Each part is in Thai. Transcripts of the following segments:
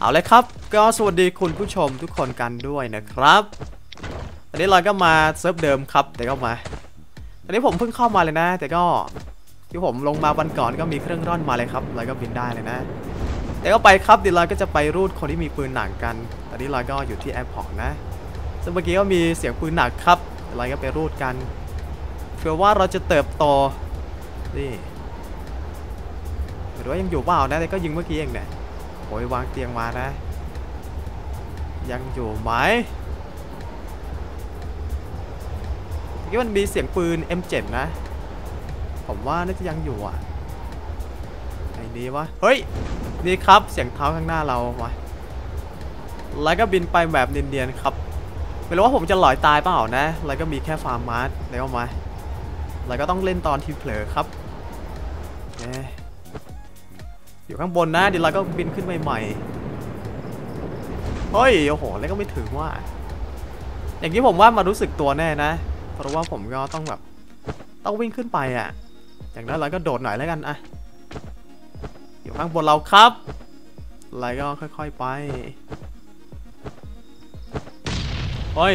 เอาเลยครับ ก็สวัสดีคุณผู้ชมทุกคนกันด้วยนะครับตอนนี้เราก็มาเซิร์ฟเดิมครับแต่ก็มาตอนนี้ผมเพิ่งเข้ามาเลยนะ แต่ก็ที่ผมลงมาวันก่อนก็มีเครื่องร่อนมาเลยครับแล้วก็บินได้เลยนะ แต่ก็ไปครับเดี๋ยวเราก็จะไป loot คนที่มีปืนหนักกันตอนนี้เราก็อยู่ที่ airport นะซึ่งเมื่อกี้ก็มีเสียงปืนหนักครับเดี๋ยวเราก็ไป loot กันเผื่อว่าเราจะเติบโตนี่ไม่รู้ว่ายังอยู่เปล่านะแต่ก็ยิงเมื่อกี้เองเนี่ย โอ้ยวางเตียงมานะ ยังอยู่ไหมเมื่อกี้มันมีเสียงปืน M7 นะ ผมว่าน่าจะยังอยู่อะไอ้นี้วะ เฮ้ย นี่ครับเสียงเท้าข้างหน้าเรามาแล้วก็บินไปแบบเนียนๆครับไม่รู้ว่าผมจะลอยตายเปล่านะ แล้วก็มีแค่ฟาร์มมาร์ทแล้วมา แล้วก็ต้องเล่นตอนทีเผลอครับเอ๊ อยู่ข้างบนนะเดี๋ยวเราก็บินขึ้นใหม่ๆเฮ้ยโอ้โหแล้วก็ไม่ถึงว่า อย่างนี้ผมว่ามารู้สึกตัวแน่นะ เพราะว่าผมก็ต้องแบบต้องวิ่งขึ้นไปอะ อย่างนั้นเราก็โดดหน่อยแล้วกันอะอยู่ข้างบนเราครับแล้วก็ค่อย ๆไปเฮ้ย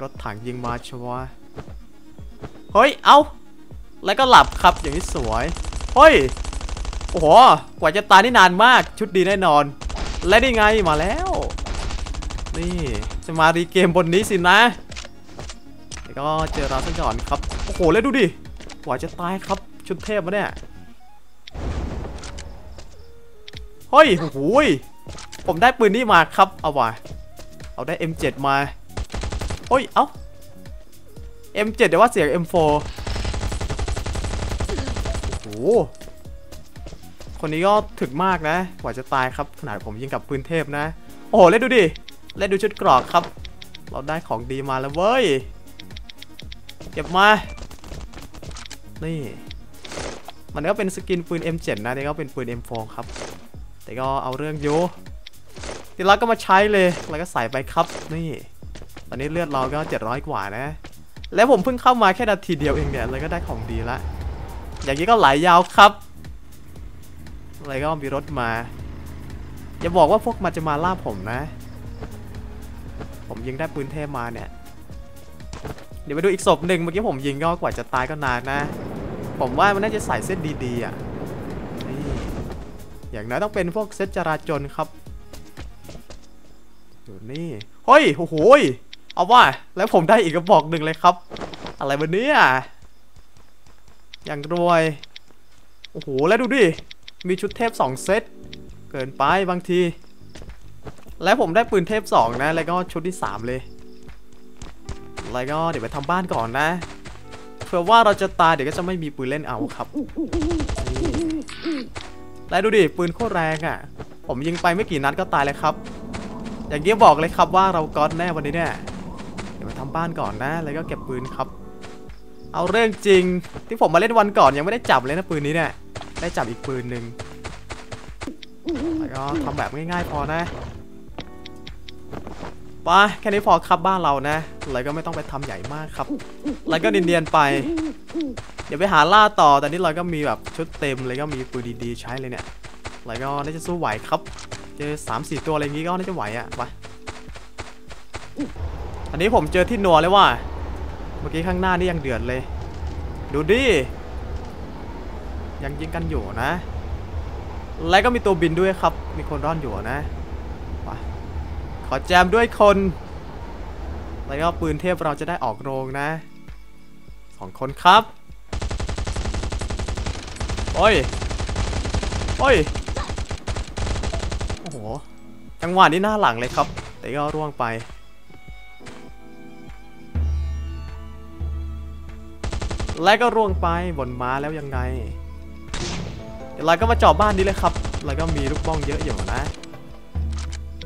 รถถังยิงมาชัวร์เฮ้ย เอา แล้วก็หลับครับอย่างนี้สวย เฮ้ย โอ้โห กว่าจะตายนี่นานมาก ชุดดีแน่นอน และนี่ไงมาแล้ว นี่จะมารีเกมบนนี้สินะแล้วก็เจอเราซะก่อนครับ โอ้โห แล้วดูดิ กว่าจะตายครับ ชุดเทพมาเนี่ย เฮ้ย โอ้โหยผมได้ปืนนี่มาครับ เอาว่ะเอาได้ M7 มาเฮ้ย เอ้า M7 เดี๋ยวว่าเสียง M4 โอ้โห คนนี้ก็ถึกมากนะ กว่าจะตายครับขนาดผมยิงกับปืนเทพนะ โอ้โหเล่นดูดิ เล่นดูชุดกรอกครับ เราได้ของดีมาแล้วเว้ย เก็บมา นี่ มันก็เป็นสกินปืน M7 นะนี่ก็เป็นปืน M4 ครับ แต่ก็เอาเรื่องอยู่ทีเราก็มาใช้เลย แล้วก็ใส่ไปครับ นี่ ตอนนี้เลือดเราก็ 700 กว่านะ แล้วผมเพิ่งเข้ามาแค่นาทีเดียวเองเนี่ยเลยก็ได้ของดีละ อย่างนี้ก็ไหลายยาวครับ อะไรก็มีรถมา อย่าบอกว่าพวกมันจะมาล่าผมนะ ผมยิงได้ปืนเทพมาเนี่ย เดี๋ยวไปดูอีกศพหนึ่งเมื่อกี้ผมยิงก็กว่าจะตายก็นานนะ ผมว่ามันน่าจะใส่เส้นดีๆอะอย่างน้อยต้องเป็นพวกเซตจราจรครับอยู่นี่เฮ้ยโอ้โหเอาว่าแล้วผมได้อีกกระบอกหนึ่งเลยครับ อะไรวันนี้อะอย่างรวย โอ้โห แล้วดูดิ มีชุดเทพ 2 เซต เกินไปบางที แล้วผมได้ปืนเทพ 2 นะ แล้วก็ชุดที่ 3 เลย แล้วก็เดี๋ยวไปทำบ้านก่อนนะ เผื่อว่าเราจะตายเดี๋ยวก็จะไม่มีปืนเล่นเอาครับ แล้วดูดิปืนโคตรแรงอะ ผมยิงไปไม่กี่นัดก็ตายเลยครับ อย่างนี้บอกเลยครับว่าเราก๊อตแน่วันนี้เนี่ยเดี๋ยวมาทำบ้านก่อนนะ แล้วก็เก็บปืนครับ เอาเรื่องจริงที่ผมมาเล่นวันก่อนยังไม่ได้จับเลยนะปืนนี้เนี่ย ได้จับอีกปืนหนึ่งแล้วก็ทำแบบง่ายๆพอนะไปแค่นี้พอครับบ้านเรานะ แล้วก็ไม่ต้องไปทำใหญ่มากครับ แล้วก็เนียนๆไป เดี๋ยวไปหาล่าต่อ แต่นี่เราก็มีแบบชุดเต็มเลยก็มีปืนดีๆใช้เลยเนี่ย แล้วก็น่าจะสู้ไหวครับเจอสามสี่ตัวอะไรอย่างงี้ก็น่าจะไหวอะไปอันนี้ผมเจอที่นัวเลยว่าเมื่อกี้ข้างหน้านี่ยังเดือดเลย ดูดิ ยังยิงกันอยู่นะ แล้วก็มีตัวบินด้วยครับ มีคนร่อนอยู่นะขอแจมด้วยคน แล้วก็ปืนเทพเราจะได้ออกโรงนะสองคนครับ โอ้ย โอ้ย โอ้โห จังหวะนี้หน้าหลังเลยครับ แต่ก็ร่วงไปและก็ร่วงไปบนม้าแล้วยังไง เราก็มาเจาะบ้านนี้เลยครับ แล้วก็มีลูกบ้องเยอะอยู่นะ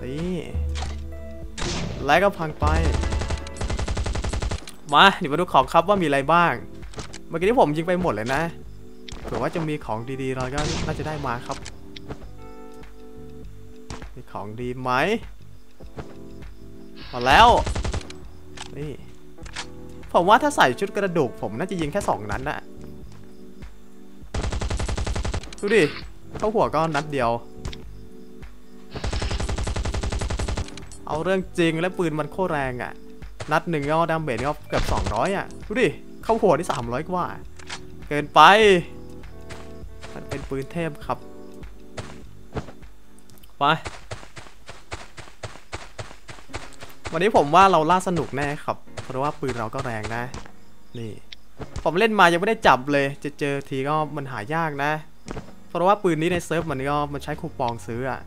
นี่และก็พังไป มาเดี๋ยวมาดูของครับว่ามีอะไรบ้าง เมื่อกี้ที่ผมยิงไปหมดเลยนะ เผื่อว่าจะมีของดีๆ เราก็น่าจะได้มาครับ มีของดีไหม มาแล้ว นี่ ผมว่าถ้าใส่ชุดกระดูกผมน่าจะยิงแค่สองนัดน่ะ ดูดิ เข้าหัวก็นัดเดียว เอาเรื่องจริงและปืนมันโคตรแรงอะ่ะ นัดหนึ่งก็ดามเมจก็เกือบ200 อะ ดูดิ เข้าหัวที่ 300 กว่า เกินไป มันเป็นปืนเทพครับ ไป วันนี้ผมว่าเราล่าสนุกแน่ครับ เพราะว่าปืนเราก็แรงนะ นี่ผมเล่นมายังไม่ได้จับเลย จะเจอทีก็มันหายากนะ เพราะว่าปืนนี้ในเซิร์ฟมันก็มันใช้คูปองซื้ออะ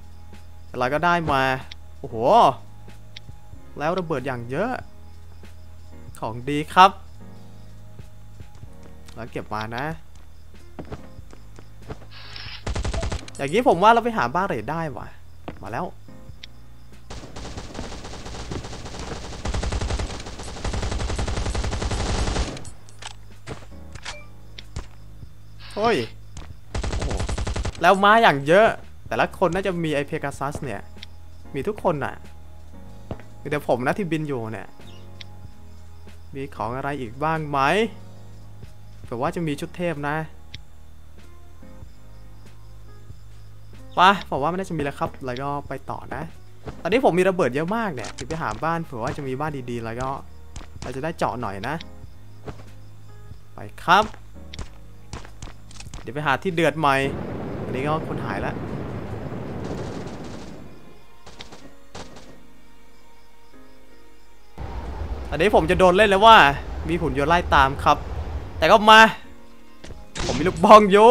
แต่เราก็ได้มา โอ้โห แล้วระเบิดอย่างเยอะ ของดีครับ แล้วเก็บมานะ อย่างนี้ผมว่าเราไปหาบ้าเรดได้ว่ะ มาแล้วเฮ้ยโอ้โห แล้วม้าอย่างเยอะ แต่ละคนน่าจะมีไอเพกาซัสเนี่ย มีทุกคนน่ะมีแต่ผมนะที่บินอยู่เนี่ย มีของอะไรอีกบ้างไหมเผื่อว่าจะมีชุดเทพนะปะผมว่าไม่น่าจะมีแล้วครับ แล้วก็ไปต่อนะ ตอนนี้ผมมีระเบิดเยอะมากเนี่ยเดี๋ยวไปหาบ้านเผื่อว่าจะมีบ้านดีๆ แล้วก็เราจะได้เจาะหน่อยนะ ไปครับ เดี๋ยวไปหาที่เดือดใหม่ อันนี้ก็คนหายแล้วอันนี้ผมจะโดนเล่นแล้วว่า มีหุ่นยนต์ไล่ตามครับ แต่ก็มา ผมมีลูกบองอยู่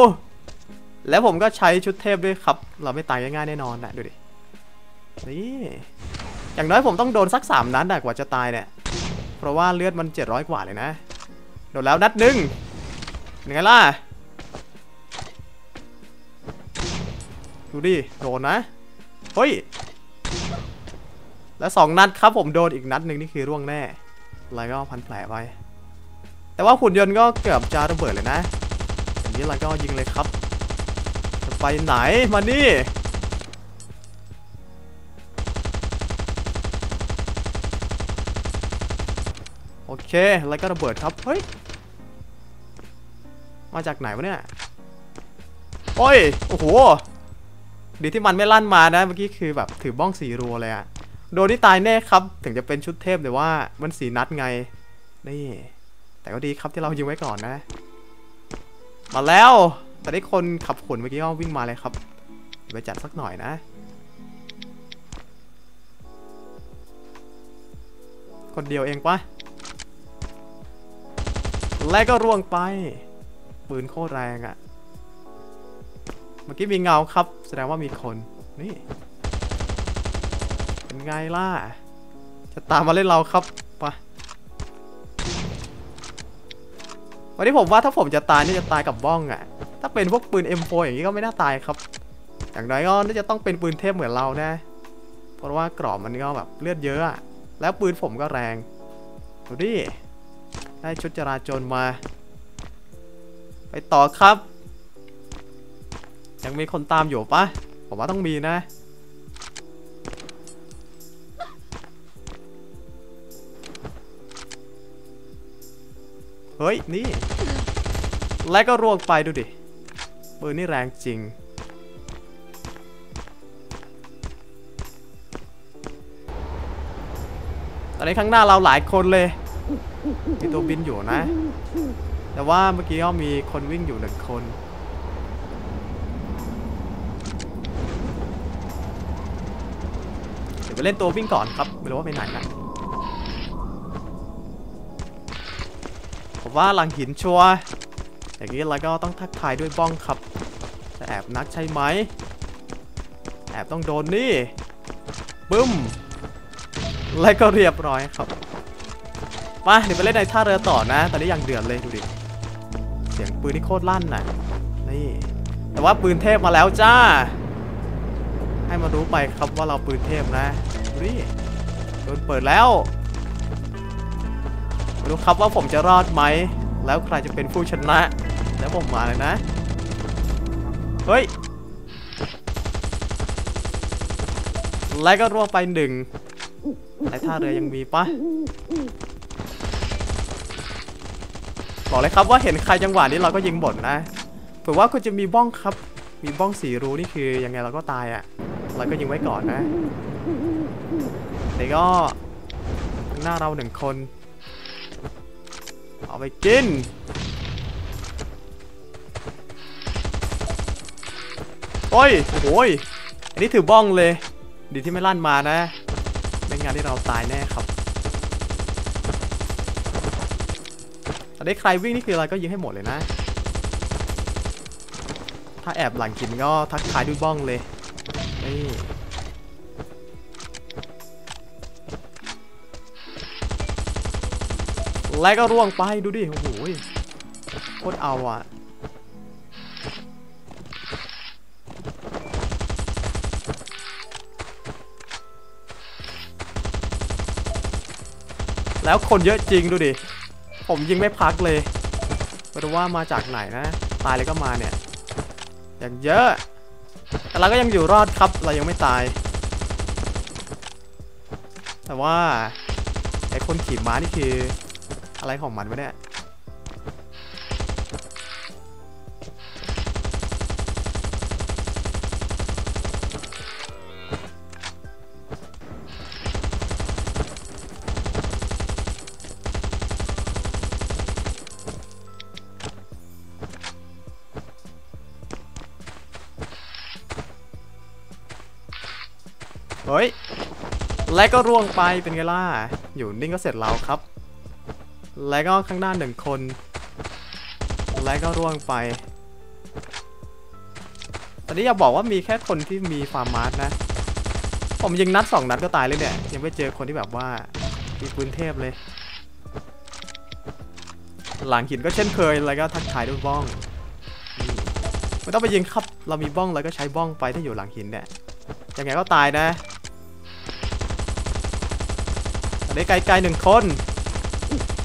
แล้วผมก็ใช้ชุดเทพด้วยครับ เราไม่ตายง่ายๆแน่นอนนะดูดิ นี่ อย่างน้อยผมต้องโดนสักสามนัดกว่าจะตายเนี่ย เพราะว่าเลือดมัน700กว่าเลยนะ โดนแล้วนัดหนึ่งยังไงล่ะ ดูดิ โดนนะ เฮ้ย แล้วสองนัดครับผมโดนอีกนัดหนึ่งนี่คือร่วงแน่แล้วก็พันแผลไป แต่ว่าหุ่นยนต์ก็เกือบจะระเบิดเลยนะอย่างนี้เราก็ยิงเลยครับ จะไปไหนมานี่โอเค แล้วก็ระเบิดครับ เฮ้ย มาจากไหนวะเนี่ย โอ้ย โอ้โห ดีที่มันไม่ลั่นมานะ เมื่อกี้คือแบบถือบ้องสีรัวเลยอะโดนที่ตายแน่ครับ ถึงจะเป็นชุดเทพแต่ว่ามันสีนัดไง นี่ แต่ก็ดีครับที่เรายิงไว้ก่อนนะ มาแล้ว แต่ได้คนขับขนเมื่อกี้ก็วิ่งมาเลยครับไปจัดสักหน่อยนะ คนเดียวเองปะและก็ร่วงไป ปืนโคตรแรงอะ เมื่อกี้มีเงาครับ แสดงว่ามีคน นี่ เป็นไงล่ะ จะตามมาเล่นเราครับไปะวันนี้ผมว่าถ้าผมจะตายนี่จะตายกับบ้องอะถ้าเป็นพวกปืน M4 อย่างนี้ก็ไม่น่าตายครับ อย่างน้อยก็น่าจะต้องเป็นปืนเทพเหมือนเราแนะเพราะว่ากรอบมันก็แบบเลือดเยอะอะแล้วปืนผมก็แรง ดูดิ ได้ชุดจราจรมา ไปต่อครับ ยังมีคนตามอยู่ปะผมว่าต้องมีนะ เฮ้ย นี่ และก็ร่วงไปดูดิ ปืนนี่แรงจริง ตอนนี้ข้างหน้าเราหลายคนเลย มีตัวบินอยู่นะ แต่ว่าเมื่อกี้ก็มีคนวิ่งอยู่หนึ่งคน เดี๋ยว ไปเล่นตัววิ่งก่อนครับไม่รู้ว่าไปไหนนะผมว่าหลังหินชัวอย่างนี้เราก็ต้องทักทายด้วยบ้องครับจะแอบนักใช่ไหมแอบต้องโดนนี่บึ้มแล้วก็เรียบร้อยครับมาเดี๋ยวไปเล่นในท่าเรือต่อนะ ตอนนี้ยังเดือดเลยดูดิ เสียงปืนนี่โคตรลั่นน่ะ นี่ แต่ว่าปืนเทพมาแล้วจ้า ให้มารู้ไปครับว่าเราปืนเทพนะดูดิโดนเปิดแล้วมาดูครับว่าผมจะรอดไหม แล้วใครจะเป็นผู้ชนะ แล้วผมมาเลยนะ เฮ้ยแล้วก็ร่วงไปหนึ่งในท่าเรือยังมีปะบอกเลยครับว่าเห็นใครจังหวะนี้เราก็ยิงบดนะเผื่อว่าคุณจะมีบ้องครับ มีบ้องสีรูนี่คือยังไงเราก็ตายอะ่ะ เราก็ยิงไว้ก่อนนะเดี๋ยวก็ข้างหน้าเราหนึ่งคน เอาไปกินโอ้ยโอ้ยอันนี้ถือบ้องเลย ดีที่ไม่ลั่นมานะไม่งั้นที่เราตายแน่ครับตอนนี้ใครวิ่งนี่คืออะไรก็ยิงให้หมดเลยนะ ถ้าแอบหลังกินก็ทักทายด้วยบ้องเลย แล้วก็ร่วงไปดูดิ โอ้โหโคตรเอาอะ แล้วคนเยอะจริงดูดิ ผมยิงไม่พักเลยไม่รู้ว่ามาจากไหนนะ ตายเลยก็มาเนี่ย อย่างเยอะ แต่เราก็ยังอยู่รอดครับ เรายังไม่ตาย แต่ว่าไอ้คนขี่ม้านี่คืออะไรของมันวะเนี่ย เฮ้ย และก็ร่วงไปเป็นไงล่ะ อยู่นิ่งก็เสร็จแล้วครับ และก็ข้างหน้าหนึ่งคน และก็ร่วงไป ตอนนี้อย่าบอกว่ามีแค่คนที่มีฟาร์มมาร์ทนะ ผมยิงนัดสองนัดก็ตายเลยเนี่ย ยังไม่เจอคนที่แบบว่ามีปืนเทพเลย หลังหินก็เช่นเคย แล้วก็ทักทายด้วยบ้องไม่ต้องไปยิงครับ เรามีบ้องแล้วก็ใช้บ้องไปถ้าอยู่หลังหินเนี่ยยังไงก็ตายนะ ตอนนี้ไกลๆหนึ่งคน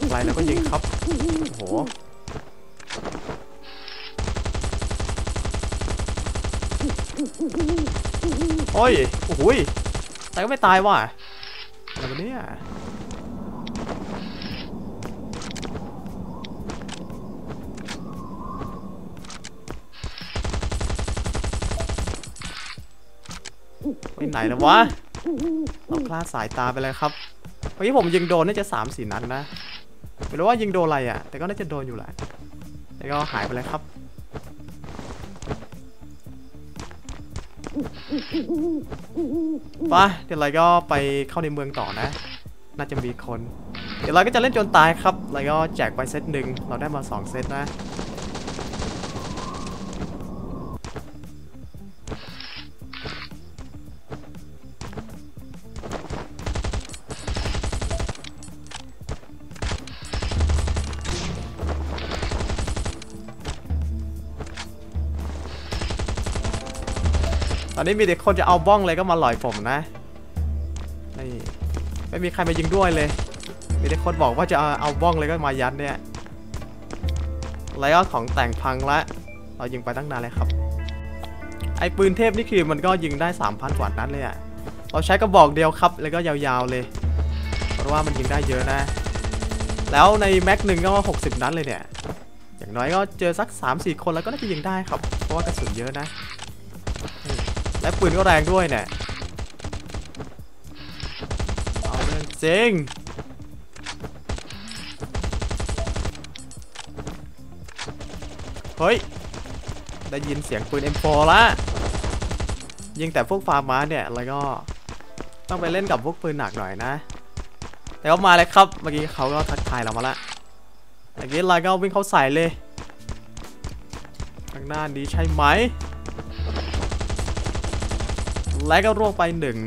ไกลแล้วก็ยิงครับโอ้โหโอ้ยโอ้โหแต่ก็ไม่ตายว่ะอะไรวะเนี่ยไปไหนแล้ววะเราคลาดสายตาไปเลยครับ มื่อกี้ผมยิงโดนน่าจะสามสี่นัดนะไม่รู้ว่ายิงโดนอะไรอะ แต่ก็น่าจะโดนอยู่แหละแต่ก็หายไปเลยครับไปเดี๋ยวเราก็ไปเข้าในเมืองต่อนะ น่าจะมีคน เดี๋ยวเราก็จะเล่นจนตายครับแล้วก็แจกไปเซตหนึ่ง เราได้มาสองเซตนะ อนนี้มีเด็กคนจะเอาบ้องเลยก็มาหล่อยผมนะนี่ไม่มีใครมายิงด้วยเลย มีเด็กคนบอกว่าจะเอาเอาบ้องเลยก็มายัดเนี่ยแล้วก็ของแต่งพังละ เรายิงไปตั้งนานเลยครับ ไอ้ปืนเทพนี่คือมันก็ยิงได้ 3,000กว่านัดเลยอะเราใช้กระบอกเดียวครับ แล้วก็ยาวๆเลย เพราะว่ามันยิงได้เยอะนะ แล้วในแม็กหนึ่งก็ 60 นัดเลยเนี่ย อย่างน้อยก็เจอสัก 3-4 คนแล้วก็น่าจะยิงได้ครับ เพราะว่ากระสุนเยอะนะ และปืนก็แรงด้วยเนี่ยเอาเรื่องจริงเฮ้ย ได้ยินเสียงปืน M4 ละยิงแต่พวกฟาร์มาเนี่ย แล้วก็ต้องไปเล่นกับพวกปืนหนักหน่อยนะ แต่ก็มาเลยครับ เมื่อกี้เขาก็ทักทายเรามาละเมื่อกี้เราก็วิ่งเข้าใส่เลยข้างหน้านี้ใช่ไหม และก็ร่วงไปหนึ่ง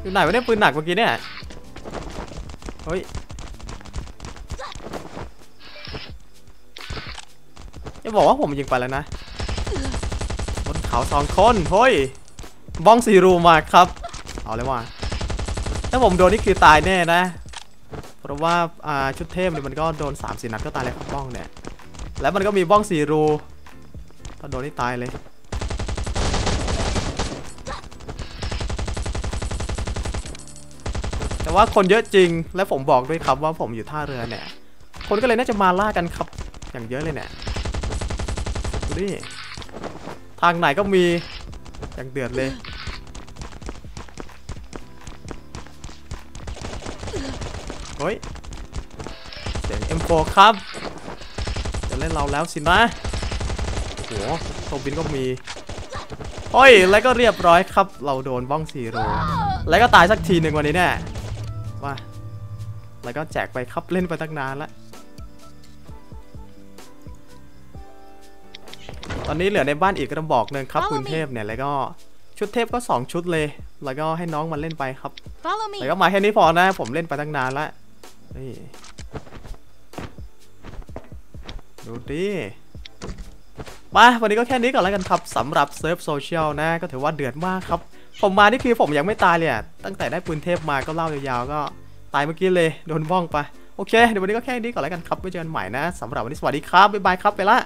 อยู่ไหนวะเนี่ยปืนหนักเมื่อกี้เนี่ยเฮ้ยจะบอกว่าผมยิงไปแล้วนะบนเขาสองคนเฮ้ยบ้องซีรูมาครับ เอาเลยว่าถ้าผมโดนนี่คือตายแน่นะ เพราะว่าชุดเทพเนี่ยมันก็โดน3ามสี่นัดก็ตายเลยครับบ้องเนี่ย แล้วมันก็มีบ้องสีรู ถ้าโดนนี่ตายเลยแต่ว่าคนเยอะจริง และผมบอกด้วยครับว่าผมอยู่ท่าเรือเนี่ย คนก็เลยน่าจะมาล่ากันครับ อย่างเยอะเลยเนี่ยดูดิ ทางไหนก็มี อย่างเดือดเลย เฮ้ย เสียง M4 ครับ จะเล่นเราแล้วสินะ หโทบินก็มีเฮ้ยแล้วก็เรียบร้อยครับ เราโดนบ้องสี่รูแล้วก็ตายสักทีหนึ่งวันนี้แน่ว่าแล้วก็แจกไปครับเล่นไปตั้งนานแล้วตอนนี้เหลือในบ้านอีกกระบอกหนึ่งครับ Follow คุณเทพเนี่ยแล้วก็ชุดเทพก็ 2 ชุดเลย แล้วก็ให้น้องมันเล่นไปครับ Follow แต่ me. ก็มาแค่นี้พอนะ ผมเล่นไปตั้งนานแล้วนี่ดูดิ มาวันนี้ก็แค่นี้ก่อนแล้วกันครับสำหรับเซิร์ฟโซเชียลนะ ก็ถือว่าเดือดมากครับ ผมมานี่คือผมยังไม่ตายเลยตั้งแต่ได้ปืนเทพมาก็เล่ายาวๆ ก็ตายเมื่อกี้เลยโดนบ้องไป โอเคเดี๋ยววันนี้ก็แค่นี้ก่อนแล้วกันครับไว้เจอกันใหม่นะสำหรับวันนี้สวัสดีครับบ๊ายบายครับไปละ